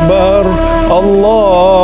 Ekber. Allah